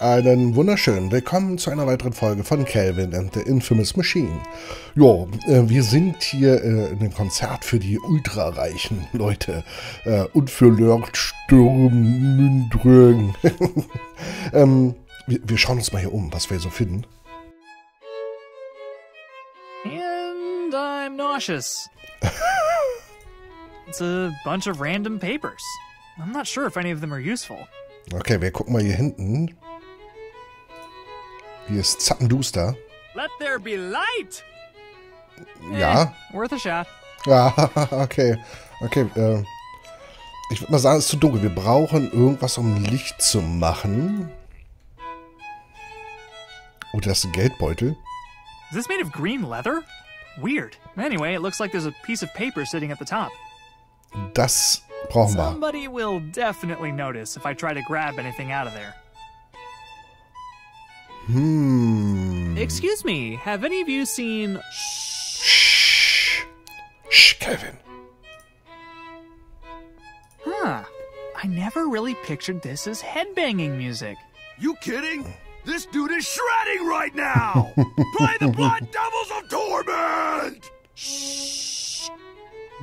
Einen wunderschönen Willkommen zu einer weiteren Folge von Calvin and the Infamous Machine. Jo, äh, wir sind hier äh, in dem Konzert für die ultrareichen Leute äh, und für Lörd Stürmündrögen. ähm, wir, wir schauen uns mal hier um, was wir so finden. And I'm nauseous. it's a bunch of random papers. I'm not sure if any of them are useful. Okay, wir gucken mal hier hinten. Hier ist Zappenduster. Let there be light! Ja. Eh, worth a shot. Ja, okay. Okay, äh, ich würde mal sagen, es ist zu dunkel. Wir brauchen irgendwas, um Licht zu machen. Oh, das ist ein Geldbeutel. Is this made of green leather? Weird. Anyway, it looks like there's a piece of paper sitting at the top. Das brauchen wir. Somebody will definitely notice if I try to grab anything out of there. Hm. Excuse me, have any of you seen. Shh. Shh, Kevin. Huh. I never really pictured this as headbanging music. You kidding? This dude is shredding right now! Play the Blood Devils of Torment!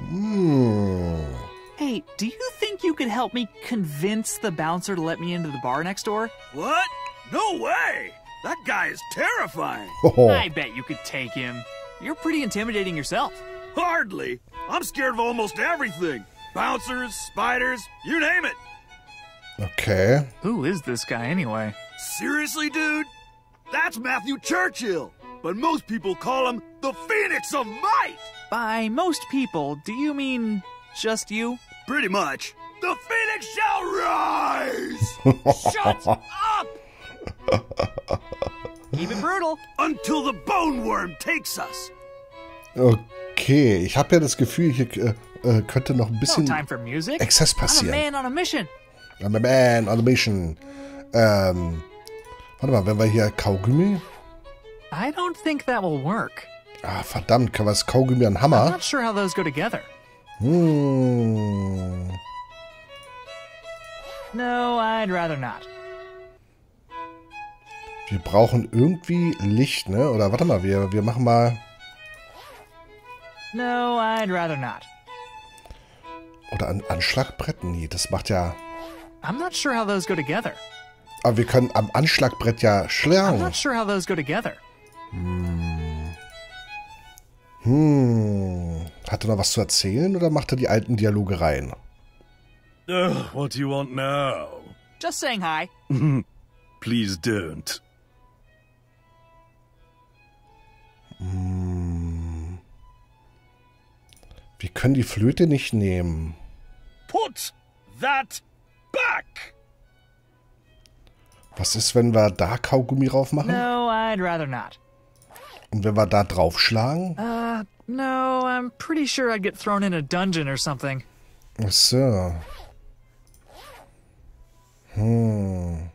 Hm. Hey, do you think you could help me convince the bouncer to let me into the bar next door? What? No way! That guy is terrifying! Hoho. I bet you could take him. You're pretty intimidating yourself. Hardly! I'm scared of almost everything! Bouncers, spiders, you name it! Okay. Who is this guy anyway? Seriously, dude? That's Matthew Churchill! But most people call him the Phoenix of Might! By most people, do you mean just you? Pretty much. The Phoenix shall rise! Shut up! Keep it brutal. Until the bone worm takes us! Okay, ich habe ja das Gefühl, hier äh, äh, könnte noch ein No bisschen time for music. Exzess I'm a passieren. man on a mission. I'm a man on a mission. Ähm, warte mal, wenn wir hier Kaugummi... I don't think that will work. Ah, verdammt, können wir das Kaugummi an I'm Hammer? not sure how those go together. Hm. No, I'd rather not. Wir brauchen irgendwie Licht, ne? Oder warte mal, wir, wir machen mal... No, I'd rather not. Oder ein Anschlagbrett? Nee, das macht ja... I'm not sure how those go together. Aber wir können am Anschlagbrett ja I'm schlagen. not sure how those go together. Hm. Hat er noch was zu erzählen oder macht er die alten Dialoge rein? Ugh, what do you want now? Just saying hi. Please don't. Wir können die Flöte nicht nehmen. Put that back! Was ist, wenn wir da Kaugummi drauf machen? No, I'd rather not. Und wenn wir da draufschlagen? Uh, no, I'm pretty sure I'd get thrown in a dungeon or something. Ach so. Hm.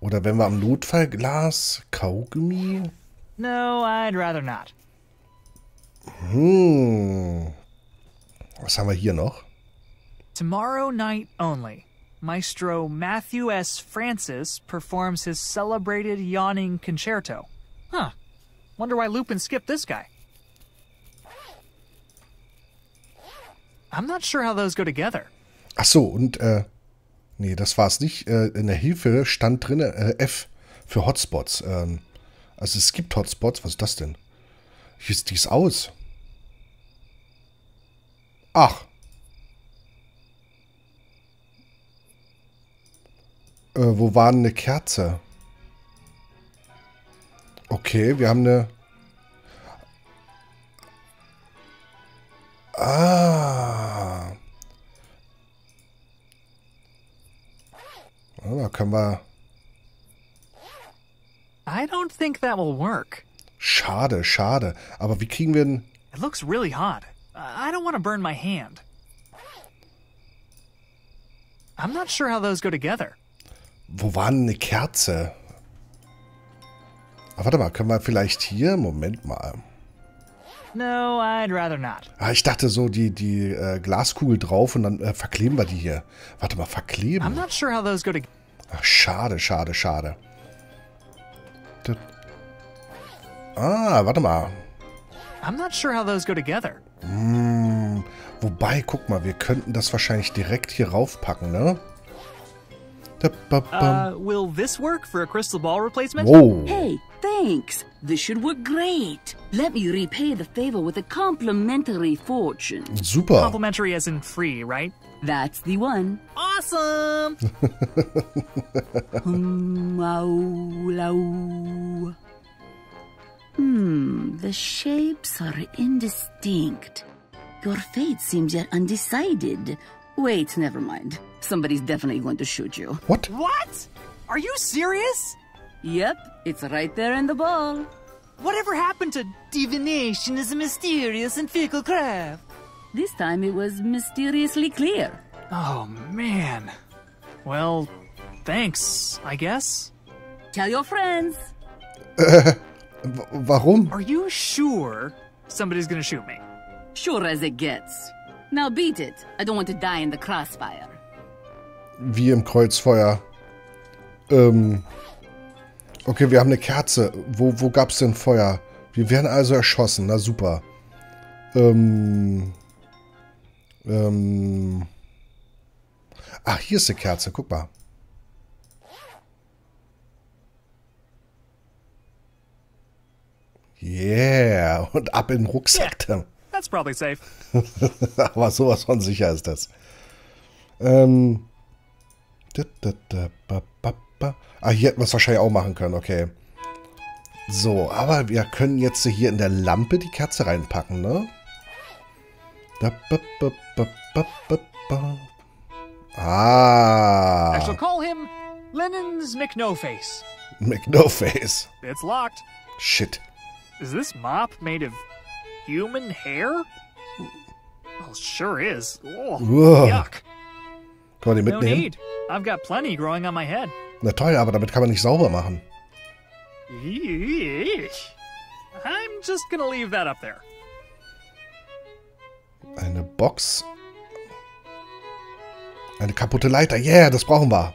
Oder wenn wir am Notfallglas Kaugummi? No, I'd rather not. Hm. Was haben wir hier noch? Tomorrow night only. Maestro Matthew S. Francis performs his celebrated yawning concerto. Huh. Wonder why Lupin skipped this guy. I'm not sure how those go together. Ach so, und, äh, nee, das war's nicht. Äh, in der Hilfe stand drin äh, F für Hotspots. Ähm, also es gibt Hotspots. Was ist das denn? Hier ist dies aus. Ach. Äh, wo war denn eine Kerze? Okay, wir haben eine... Ah. Da können wir... I don't think that will work. Schade, schade. Aber wie kriegen wir denn... It looks really hot. I don't want to burn my hand. I'm not sure how those go together. Wo war denn eine Kerze? Ah, warte mal, können wir vielleicht hier... Moment mal. No, I'd rather not. Ah, ich dachte so, die, die äh, Glaskugel drauf und dann äh, verkleben wir die hier. Warte mal, I'm verkleben? not sure how those go together. Ach, schade, schade, schade. Ah, warte mal. I'm not sure how those go together. Hm, wobei, guck mal, wir könnten das wahrscheinlich direkt hier raufpacken, ne? Da, ba, bam. Uh, will this work for a crystal ball replacement? Wow. Hey, thanks. This should work great. Let me repay the favor with a complimentary fortune. Super. Complimentary as in free, right? That's the one. Awesome! Hmm, ow, low. Hmm, the shapes are indistinct. Your fate seems yet undecided. Wait, never mind. Somebody's definitely going to shoot you. What? what? Are you serious? Yep, it's right there in the ball. Whatever happened to divination is a mysterious and fickle craft? This time it was mysteriously clear. Oh, man. Well, thanks, I guess. Tell your friends. W warum? Are you sure somebody's gonna shoot me? Sure as it gets. Now beat it. I don't want to die in the crossfire. Wie im Kreuzfeuer. Ähm. Okay, wir haben eine Kerze. Wo, wo gab's denn Feuer? Wir werden also erschossen. Na super. Ähm. Ähm. Ach, hier ist eine Kerze. Guck mal. Yeah. Und ab in den Rucksack dann. That's probably safe. Aber sowas von sicher ist das. Ähm. Ah, hier hätten wir es wahrscheinlich auch machen können, okay. So, aber wir können jetzt hier in der Lampe die Kerze reinpacken, ne? Ba. I shall Ah, call him Lennon's McNoface. McNoface. It's locked. Shit. Is this mop made of human hair? Well, sure is. Oh, yuck. Können wir die No need. I've got plenty growing on my head. Na toll, aber damit kann man nicht sauber machen. I'm just gonna leave that up there. Eine Box. Eine kaputte Leiter. Yeah, das brauchen wir.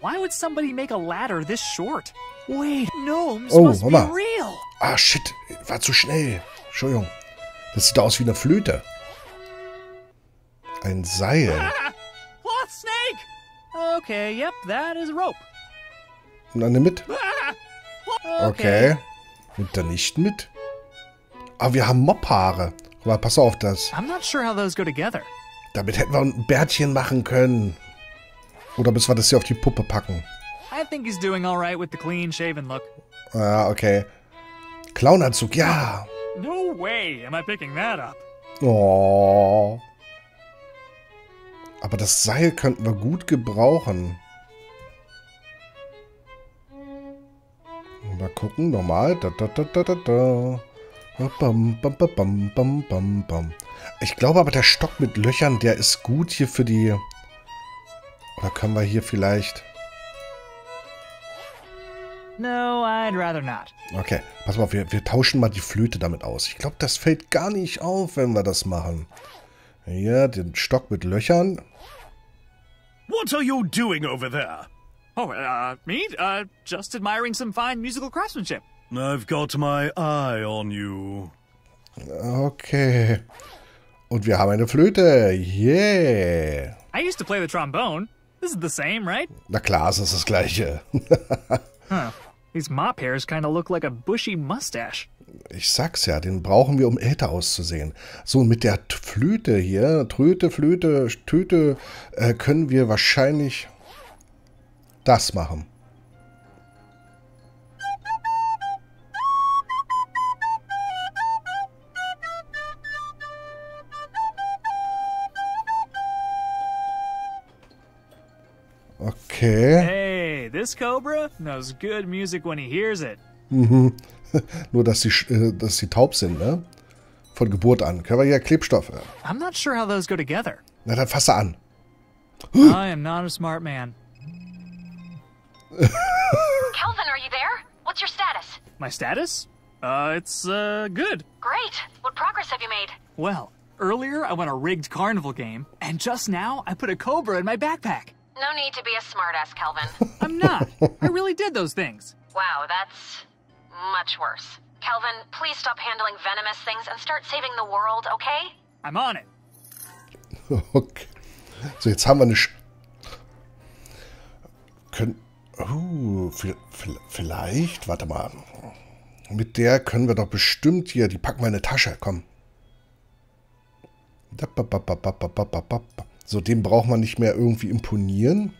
Why would somebody make a ladder this short? Wait, gnomes Oh, must Mama. be real. Ah, shit. War zu schnell. Entschuldigung. Das sieht aus wie eine Flöte. Ein Seil. Ah, cloth snake. Okay, yep, that is rope. Und eine mit. Ah, Okay. Nimmt er nicht mit. Aber wir haben. Guck mal, pass auf das. I'm not sure how those go together. Damit hätten wir ein Bärtchen machen können. Oder müssen wir das hier auf die Puppe packen? I think he's doing all right with the clean shaven look. Ah, okay. Clownanzug, ja. No way am I picking that up. Oh. Aber das Seil könnten wir gut gebrauchen. Mal gucken, normal. Da, da, da, da, da, da. Bam, bam, bam, bam, bam, bam, bam. Ich glaube aber, der Stock mit Löchern, der ist gut hier für die... Oder können wir hier vielleicht... No, I'd rather not. Okay, pass mal auf, wir, wir tauschen mal die Flöte damit aus. Ich glaube, das fällt gar nicht auf, wenn wir das machen. Hier, den Stock mit Löchern. What are you doing over there? Oh, uh, me? Uh, just admiring some fine musical craftsmanship. I've got my eye on you. Okay. Und wir haben eine Flöte. Yeah. I used to play the trombone. This is the same, right? Na klar, es ist das gleiche. Huh. These mop hairs kind of look like a bushy mustache. Ich sag's ja, den brauchen wir, um älter auszusehen. So, und mit der Flöte hier, Tröte, Flöte, Töte, äh, können wir wahrscheinlich das machen. Okay. Hey, this cobra knows good music when he hears it. Mhm. Nur, dass sie, äh, dass sie taub sind, ne? Von Geburt an. Können wir hier Klebstoff? äh, I'm not sure how those go together. Na, dann fasse an. I am not a smart man. Kelvin, are you there? What's your status? My status? Uh, it's, uh, good. Great. What progress have you made? Well, earlier I won a rigged carnival game, and just now I put a cobra in my backpack. No need to be a smartass, Kelvin. I'm not. I really did those things. wow, that's much worse. Kelvin, please stop handling venomous things and start saving the world, okay? I'm on it. Okay. So, jetzt haben wir eine... Sch können... Uh, vi- vi- vielleicht... Warte mal. Mit der können wir doch bestimmt hier... Die packen wir in eine Tasche. Komm. So, dem braucht man nicht mehr irgendwie imponieren.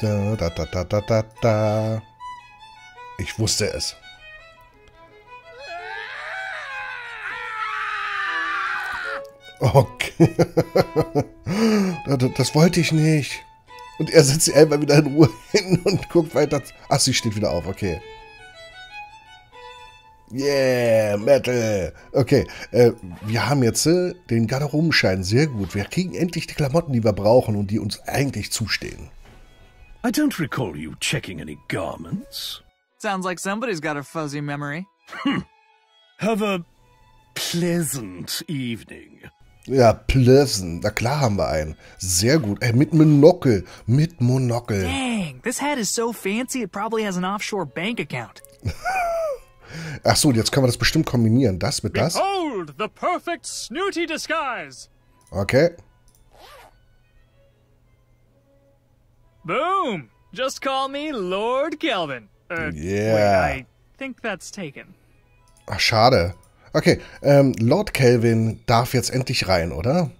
Da, da, da, da, da, da, da. Ich wusste es. Okay. Das- wollte ich nicht. Und er setzt sie einfach wieder in Ruhe hin und guckt weiter. Ach, sie steht wieder auf, okay. Yeah, Metal. Okay, äh, wir haben jetzt äh, den Garderobenschein. Sehr gut. Wir kriegen endlich die Klamotten, die wir brauchen und die uns eigentlich zustehen. I don't recall you checking any garments. Sounds like somebody's got a fuzzy memory. Have a pleasant evening. Ja, Pleasant. Na klar haben wir einen. Sehr gut. Ey, mit Monokel. Mit Monokel. Dang, this hat is so fancy it probably has an offshore bank account. Ach so, jetzt können wir das bestimmt kombinieren. Das mit das. Behold, the perfect snooty disguise. Okay. Boom! Just call me Lord Kelvin. Uh, Yeah. Wait, I think that's taken. Ach, schade. Okay, ähm, Lord Kelvin darf jetzt endlich rein, oder?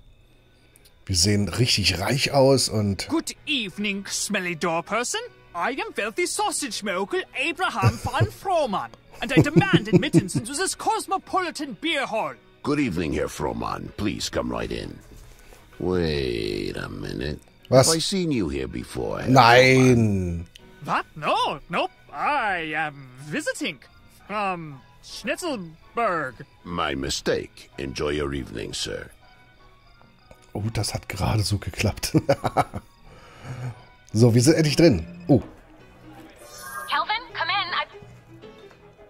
Wir sehen richtig reich aus und... Good evening, smelly door person. I am filthy sausage mogul Abraham von Frohman, and I demand admittance into this cosmopolitan beer hall. Good evening, Herr Frohman. Please come right in. Wait a minute. Was? Have I seen you here before? Herr Nein! What? No, nope. I am visiting from Schnitzelberg. My mistake. Enjoy your evening, sir. Oh, das hat gerade so geklappt. so, wir sind endlich drin. Oh, Kelvin, come in. I...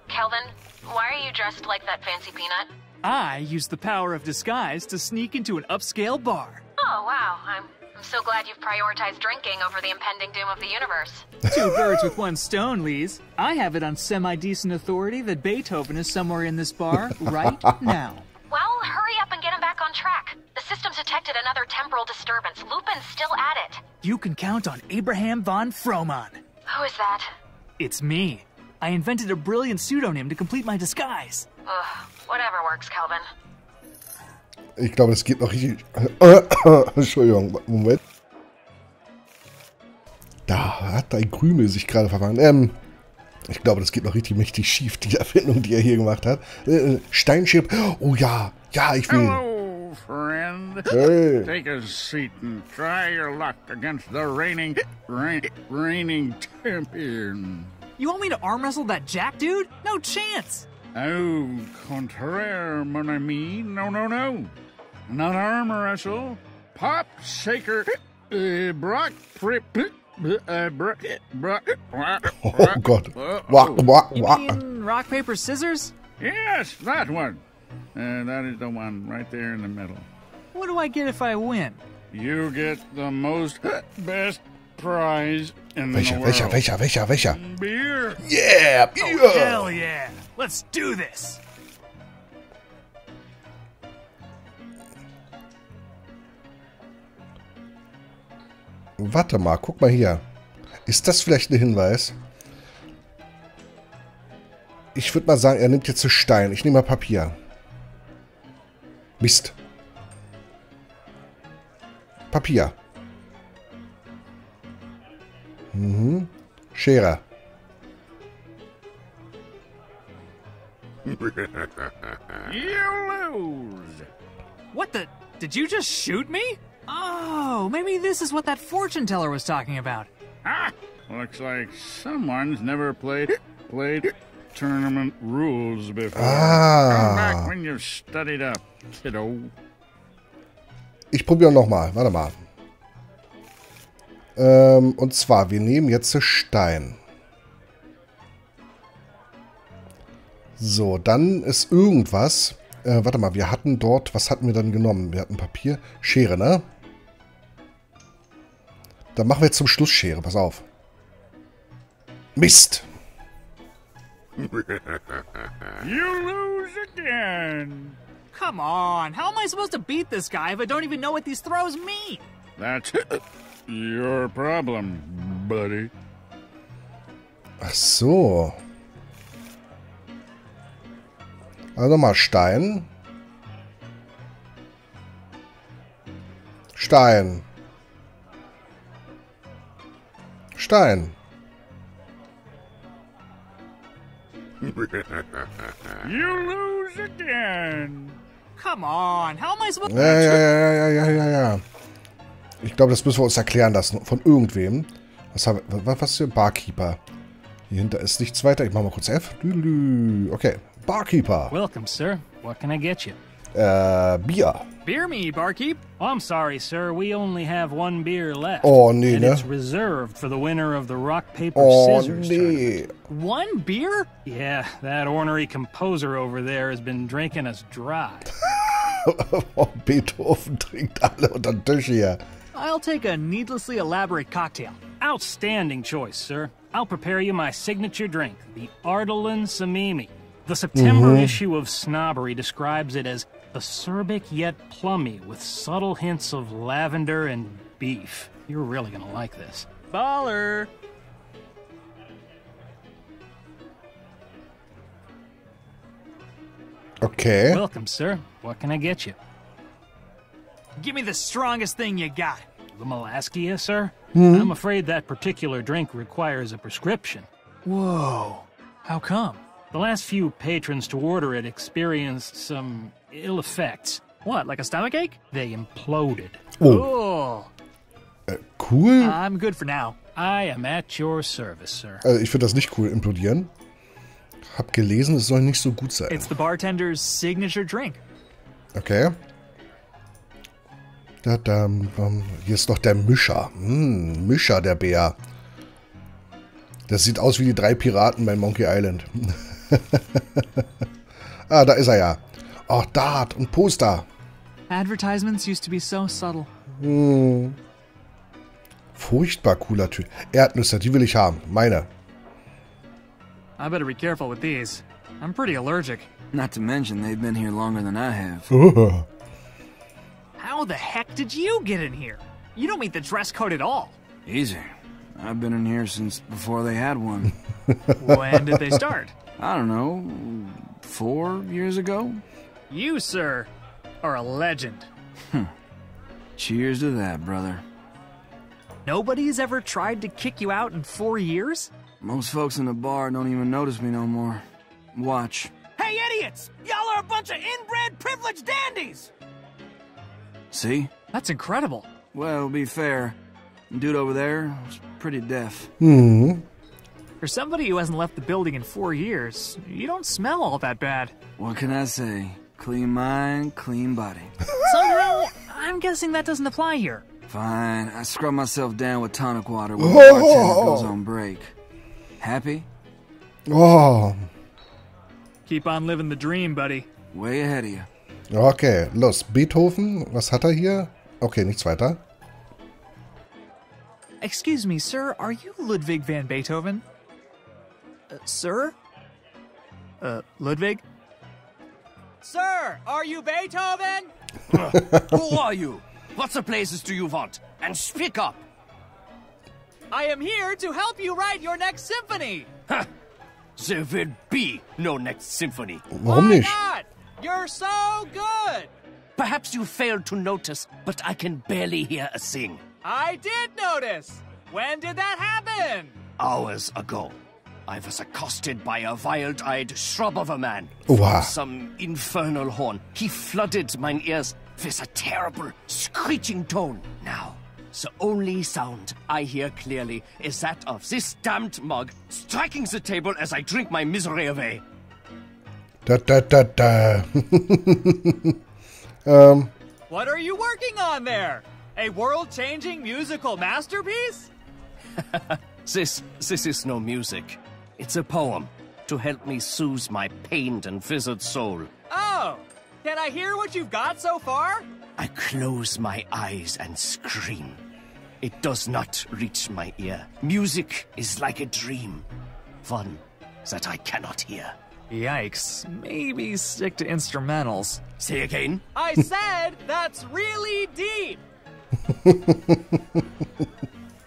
Kelvin, why are you dressed like that fancy peanut? I use the power of disguise to sneak into an upscale bar. Oh, wow. I'm, I'm so glad you've prioritized drinking over the impending doom of the universe. Two birds with one stone, Lise. I have it on semi decent authority that Beethoven is somewhere in this bar right now. Detected another temporal disturbance. Lupin's still at it. You can count on Abraham von Frohman. Who is that? It's me. I invented a brilliant pseudonym to complete my disguise. Ugh, whatever works, Kelvin. ich glaube, das geht noch richtig... Entschuldigung, Moment. Da hat ein Krümel sich gerade verwandelt. Ähm, ich glaube, das geht noch richtig mächtig schief, die Erfindung, die er hier gemacht hat. Äh, Steinchip. Oh ja, ja, ich will. Hello. Hey. Take a seat and try your luck against the reigning, reign, reigning champion. You want me to arm wrestle that Jack dude? No chance! Oh, contraire, mon ami. No, no, no. Not arm wrestle. Pop, shaker, uh, Brock, Fripp, uh, Brock, Brock, Oh Gott. Wah, wah, You mean rock, paper, scissors? Yes, that one. Uh, that is the one right there in the middle. What do I get if I win? You get the most best prize in Welcher, the welcher, world. welcher, welcher, welcher? Beer. Yeah, Bier. Hell yeah! Let's do this! Warte mal, guck mal hier. Ist das vielleicht ein Hinweis? Ich würde mal sagen, er nimmt jetzt einen Stein. Ich nehme mal Papier. Mist. Papier. Mhm. Schere. You lose. What the? Did you just shoot me? Oh, maybe this is what that fortune teller was talking about. Ah, looks like someone's never played played tournament rules before. Ah. Come back when you've studied up, kiddo. Ich probiere nochmal. Warte mal. Ähm, und zwar, wir nehmen jetzt Stein. So, dann ist irgendwas. Äh, warte mal, wir hatten dort, was hatten wir dann genommen? Wir hatten Papier, Schere, ne? Dann machen wir jetzt zum Schluss Schere. Pass auf. Mist. You lose again. Come on, how am I supposed to beat this guy if I don't even know what these throws mean? That's your problem, buddy. Ach so. Also mal Stein. Stein. Stein. You lose again. Come on, how am I supposed Ja, ja, ja, ja, ja, ja, ja. Ich glaube, das müssen wir uns erklären lassen. Von irgendwem. Was haben wir? Was, was ist hier? Barkeeper. Hier hinter ist nichts weiter. Ich mache mal kurz F. Lülü. Okay. Barkeeper. Welcome, sir. What can I get you? Äh, Bier. Beer me, barkeep. Oh, I'm sorry, sir. We only have one beer left. Oh, nee, and ne? it's reserved for the winner of the rock, paper, Oh, scissors tournament. nee. One beer? Yeah, that ornery composer over there has been drinking us dry. Oh, Beethoven trinkt alle unter den Tisch hier. I'll take a needlessly elaborate cocktail. Outstanding choice, sir. I'll prepare you my signature drink, the Ardalan Samimi. The September mm-hmm. issue of Snobbery describes it as acerbic yet plummy with subtle hints of lavender and beef. You're really gonna like this. Baller. Okay. Welcome, sir. What can I get you? Give me the strongest thing you got. The Molaskia, sir? Hmm? I'm afraid that particular drink requires a prescription. Whoa. How come? The last few patrons to order it experienced some ill effects. What, like a stomachache? They imploded. Oh, Cool. Äh, cool. I'm good for now. I am at your service, sir. Also ich finde das nicht cool, implodieren. Hab gelesen, es soll nicht so gut sein. It's the bartender's signature drink. Okay. Da, da, ähm, hier ist noch der Mischer. Hm, Mischer, der Bär. Das sieht aus wie die drei Piraten bei Monkey Island. ah, da ist er ja. Oh, Dart und Poster. Advertisements used to be so subtle. Furchtbar cooler Typ. Erdnüsse, die will ich haben. Meine. I better be careful with these. I'm pretty allergic. Not to mention, they've been here longer than I have. How the heck did you get in here? You don't meet the dress code at all. Easy. I've been in here since before they had one. When did they start? I don't know, four years ago? You, sir, are a legend. Cheers to that, brother. Nobody's ever tried to kick you out in four years? Most folks in the bar don't even notice me no more. Watch. Hey, idiots! Y'all are a bunch of inbred privileged dandies! See? That's incredible. Well, be fair, dude over there was pretty deaf. Hmm. For somebody who hasn't left the building in four years, you don't smell all that bad. What can I say? Clean mind, clean body. Somehow, I'm guessing that doesn't apply here. Fine, I scrub myself down with tonic water when the bartender goes on break. Happy? Oh. Keep on living the dream, buddy. Way ahead of you. Okay, los. Beethoven, was hat er hier? Okay, nichts weiter. Excuse me, sir, are you Ludwig van Beethoven? Uh, sir? Uh, Ludwig? Sir, are you Beethoven? Who are you? What the places do you want? And speak up! I am here to help you write your next symphony. There will be no next symphony. Warum nicht? not? You're so good. Perhaps you failed to notice, but I can barely hear a thing. I did notice. When did that happen? Hours ago, I was accosted by a wild-eyed shrub of a man. Oha. Some infernal horn. He flooded mine ears with a terrible, screeching tone. Now, the only sound I hear clearly is that of this damned mug striking the table as I drink my misery away. Da, da, da, da. um. What are you working on there? A world-changing musical masterpiece? This, this is no music. It's a poem to help me soothe my pained and withered soul. Oh, can I hear what you've got so far? I close my eyes and scream. It does not reach my ear. Music is like a dream, one that I cannot hear. Yikes. Maybe stick to instrumentals. Say again? I said that's really deep.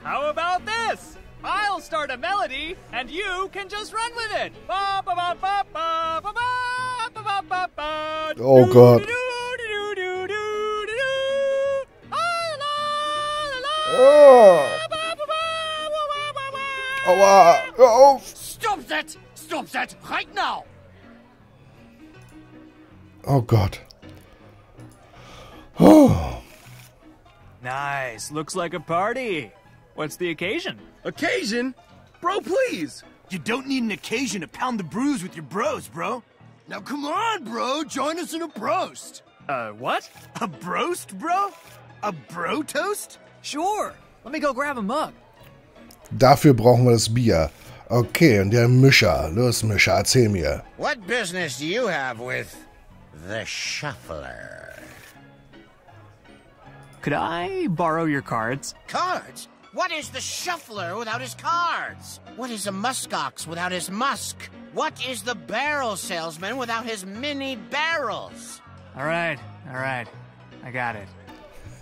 How about this? I'll start a melody and you can just run with it. Oh, God. Aua, hör auf! Stop that! Stop that right now! Oh Gott. Oh. Nice. Looks like a party. What's the occasion? Occasion? Bro, please! You don't need an occasion to pound the brews with your bros, bro. Now come on, bro. Join us in a broast. Uh, what? A broast, bro? A bro toast? Sure. Let me go grab a mug. Dafür brauchen wir das Bier. Okay, und der Mischer. Los, Mischer, erzähl mir. What business do you have with the shuffler? Could I borrow your cards? Cards? What is the shuffler without his cards? What is a muskox without his musk? What is the barrel salesman without his mini barrels? All right, all right. I got it.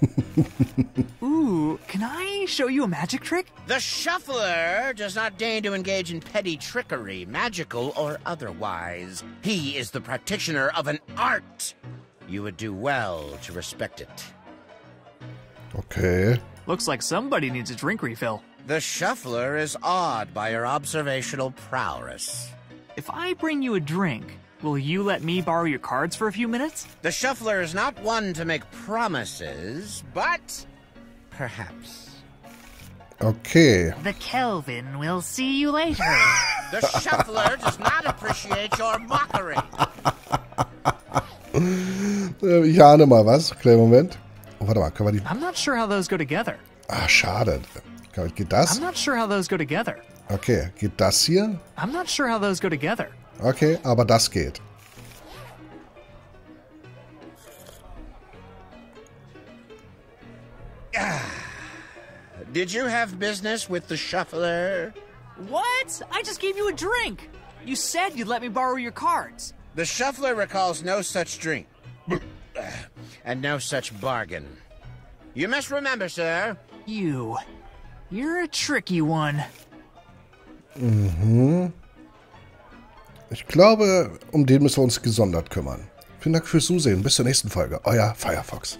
Ooh, can I show you a magic trick? The shuffler does not deign to engage in petty trickery, magical or otherwise. He is the practitioner of an art. You would do well to respect it. Okay. Looks like somebody needs a drink refill. The shuffler is awed by your observational prowess. If I bring you a drink, will you let me borrow your cards for a few minutes? The shuffler is not one to make promises, but perhaps. Okay. The Kelvin will see you later. The shuffler does not appreciate your mockery. Ich ahne mal was. Kleinen Moment. Oh, warte mal, können wir die... I'm not sure how those go together. Ah, schade. Geht das? I'm not sure how those go together. Okay, geht das hier? I'm not sure how those go together. Okay, aber das geht. Did you have business with the shuffler? What? I just gave you a drink. You said you'd let me borrow your cards. The shuffler recalls no such drink. and no such bargain. You must remember, sir. You. You're a tricky one. Mhm. Ich glaube, um den müssen wir uns gesondert kümmern. Vielen Dank fürs Zusehen. Bis zur nächsten Folge. Euer Firefox.